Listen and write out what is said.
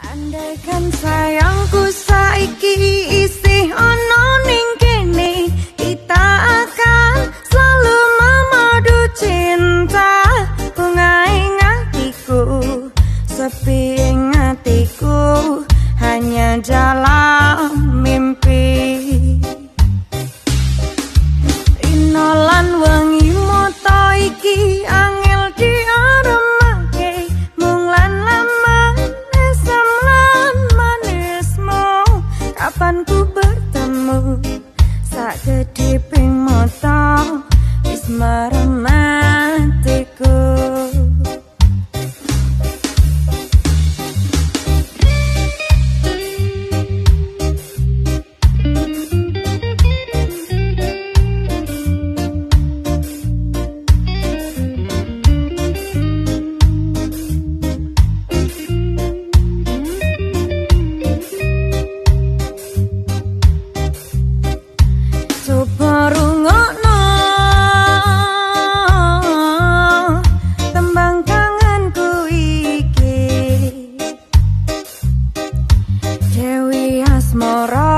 Andaikan sayangku saiki isih ono ning kene kita akan selalu memadu cinta. Bungaing hatiku sepi hatiku hanya dalam mimpi. Inolan small